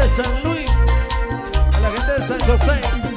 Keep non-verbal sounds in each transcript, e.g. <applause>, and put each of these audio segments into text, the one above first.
de San Luis, a la gente de San José.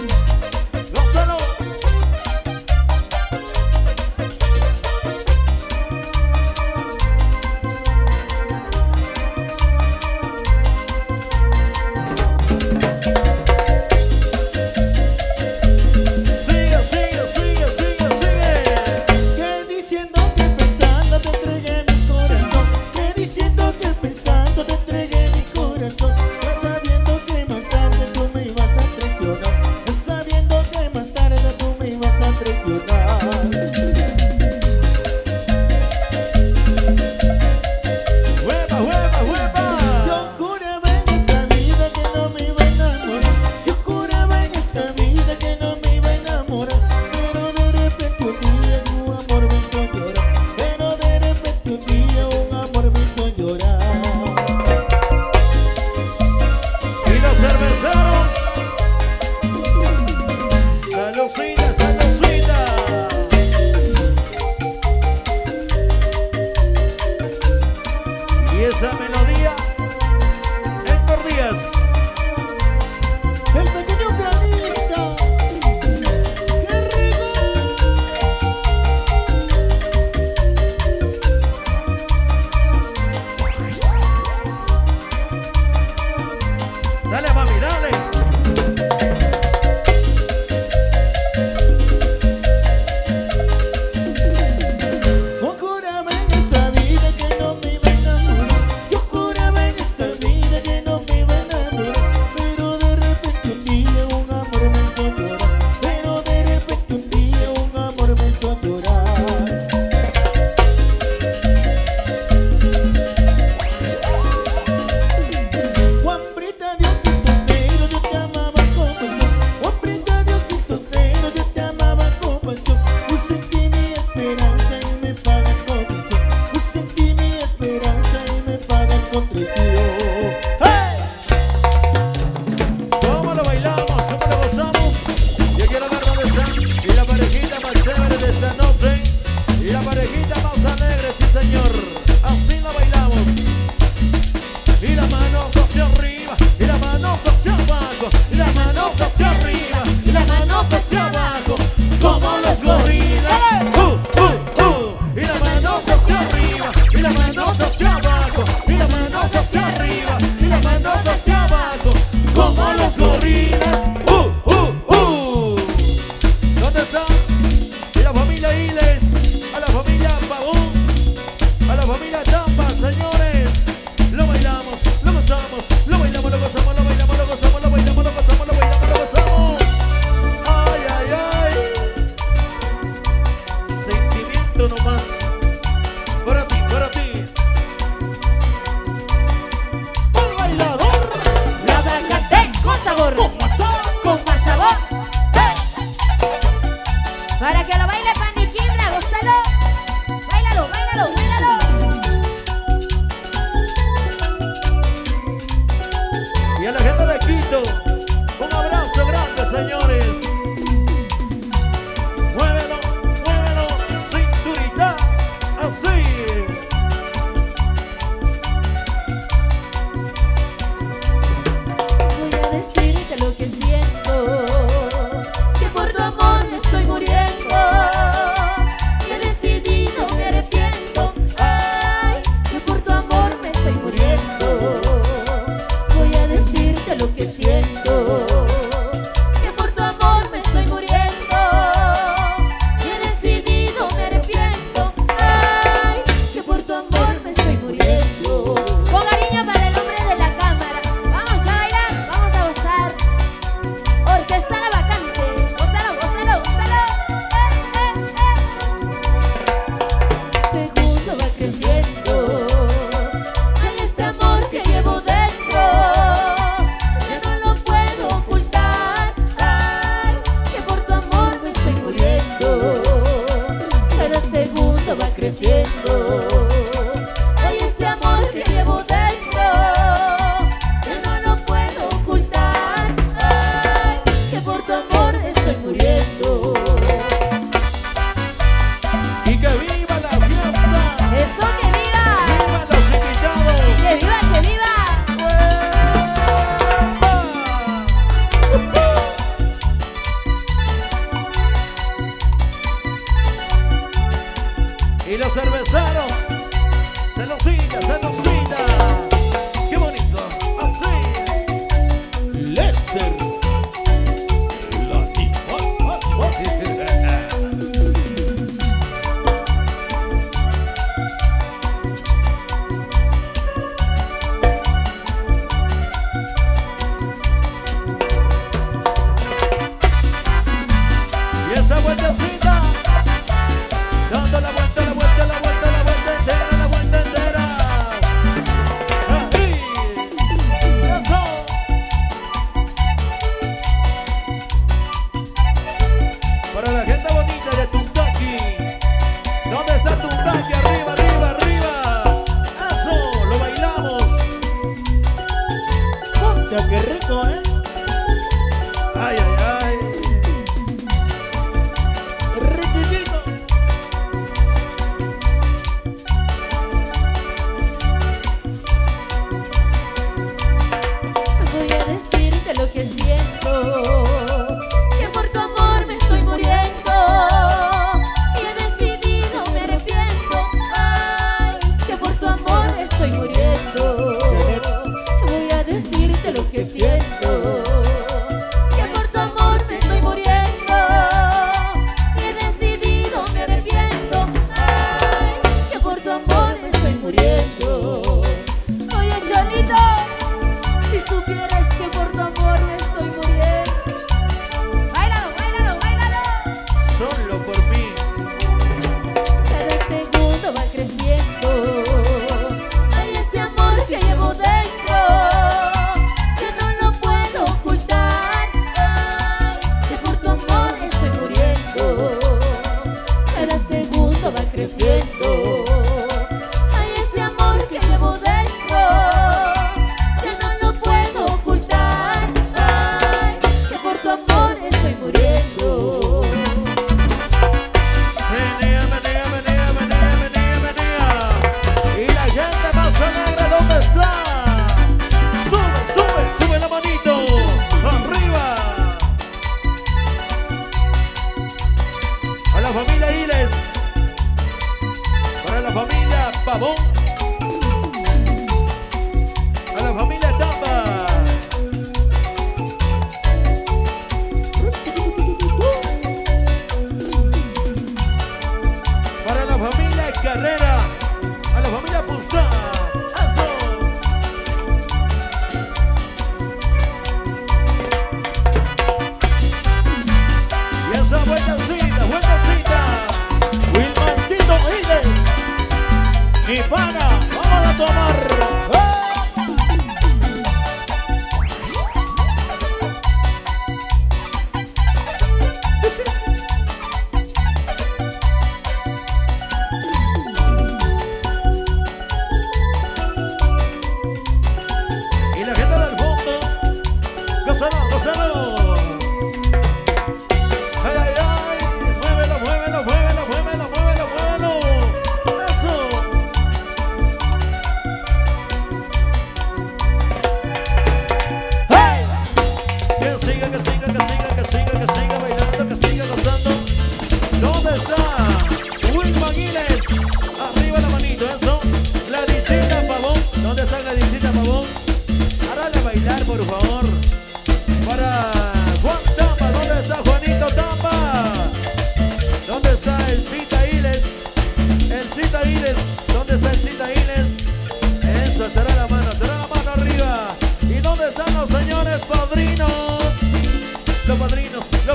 Que siento,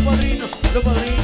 padrinos, los padrinos,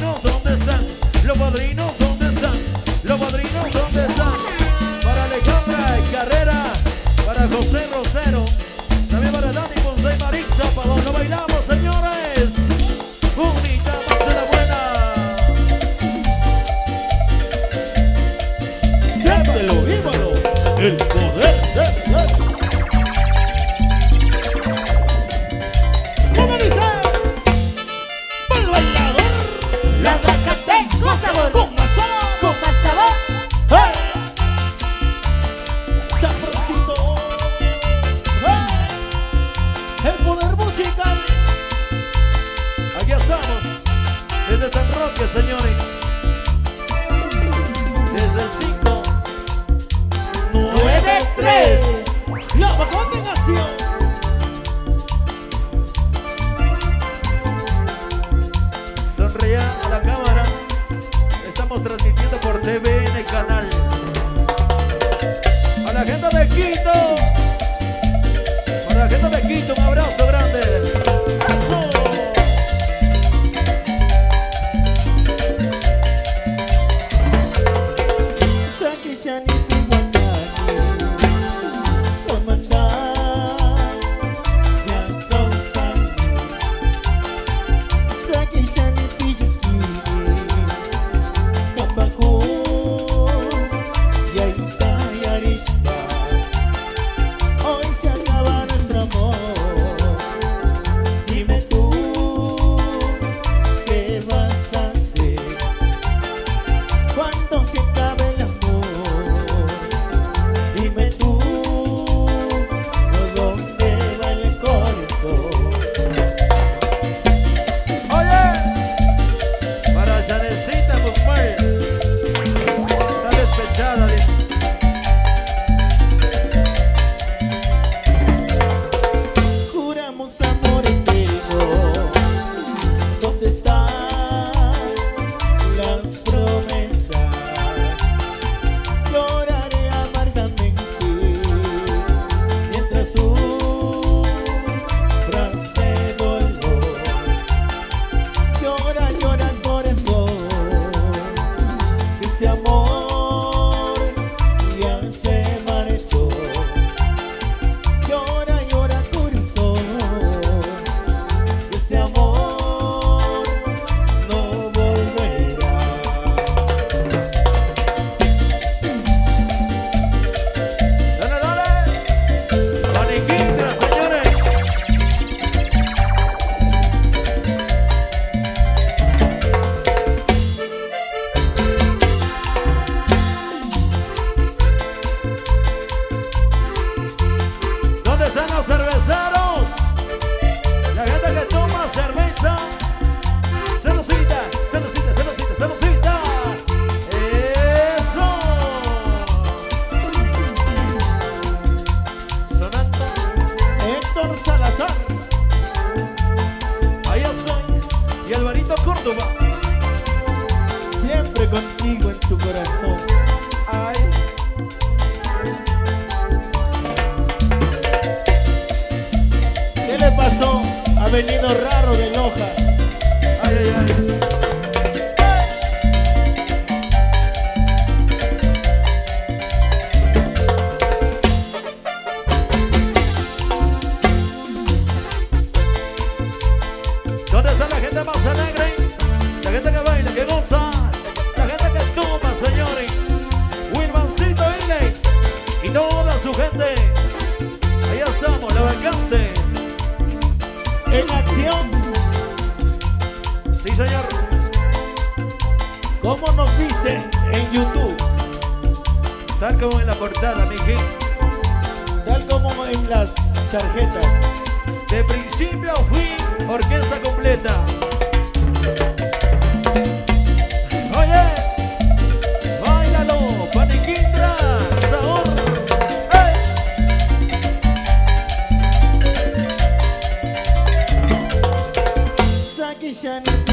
Nation.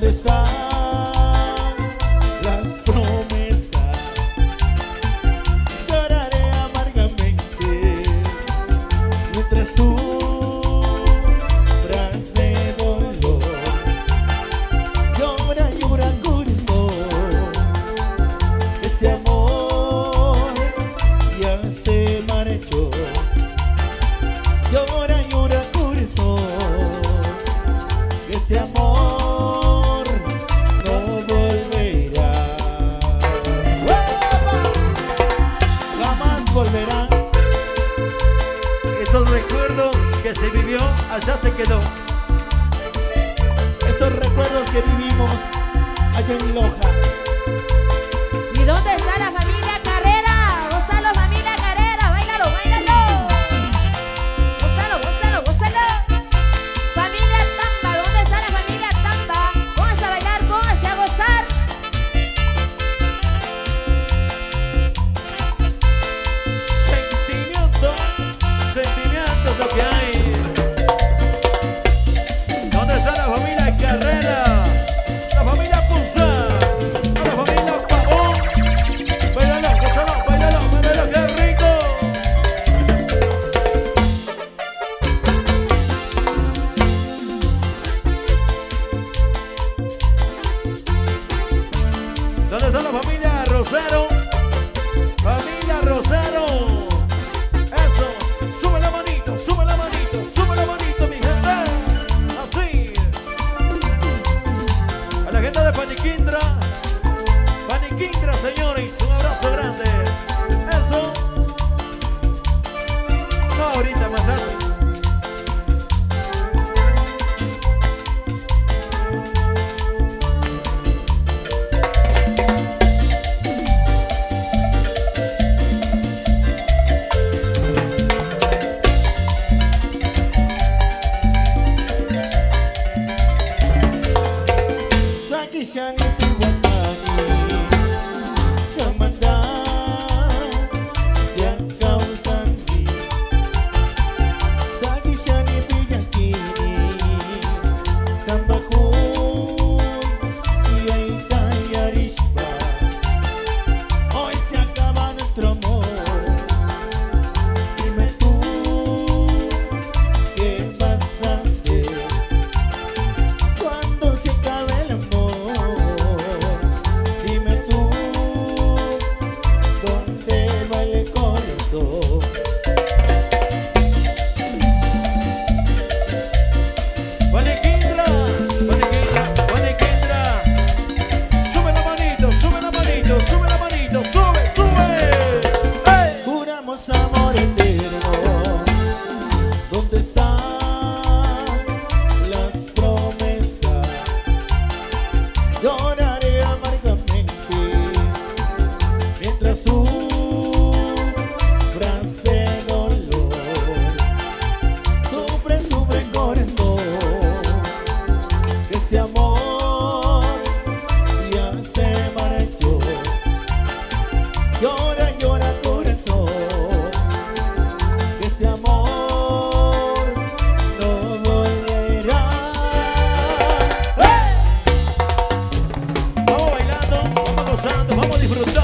¿Dónde livro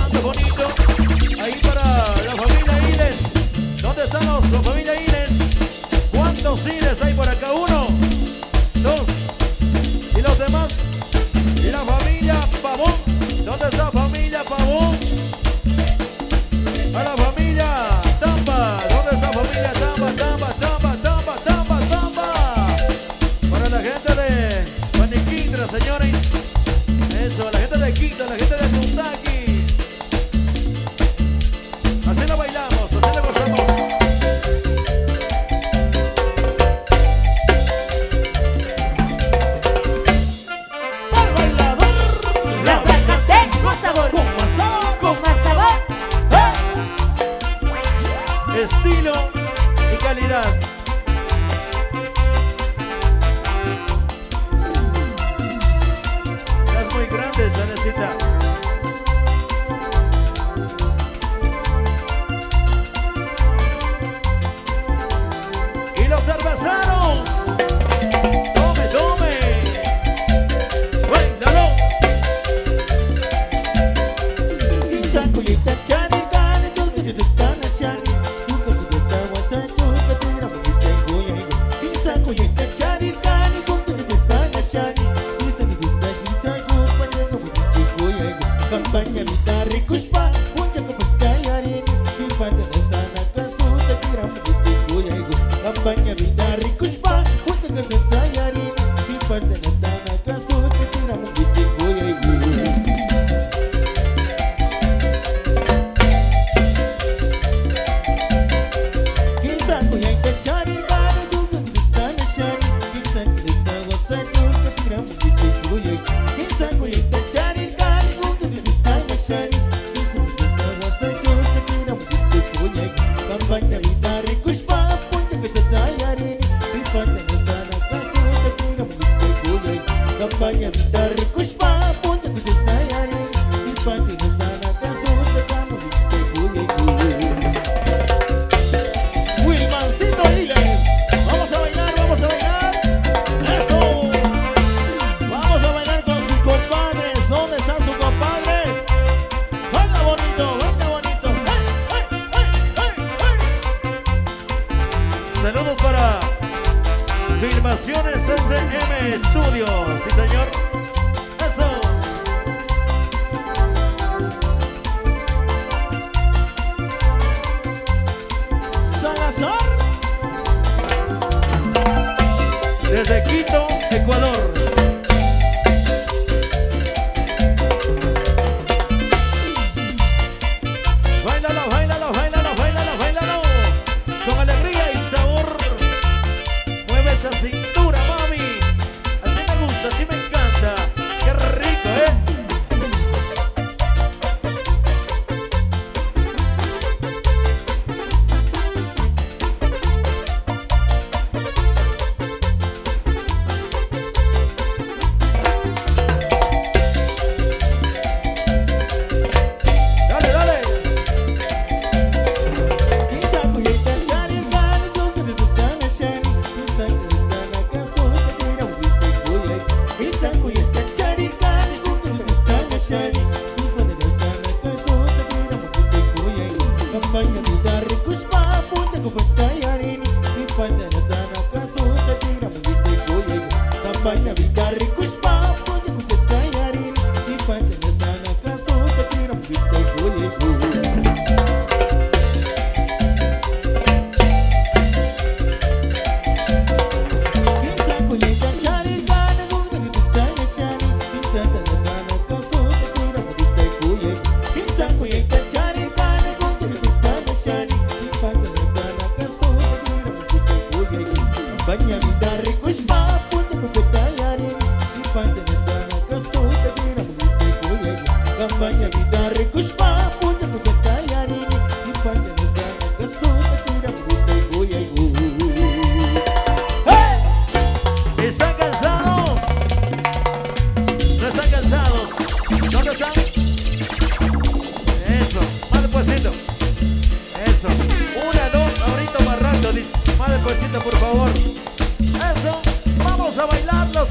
Kinsa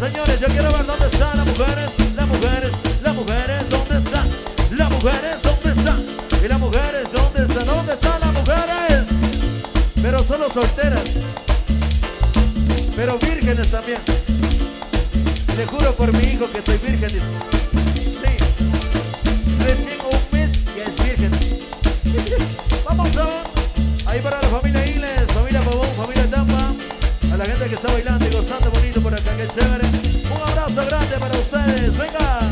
Señores, yo quiero ver dónde están las mujeres, las mujeres, las mujeres, dónde están, las mujeres, dónde están, y las mujeres, dónde están, dónde están las mujeres, pero solo solteras, pero vírgenes también. Le juro por mi hijo que soy virgen. Sí, recién un mes que es virgen. <laughs> Vamos a ahí para la familia Ile. venga.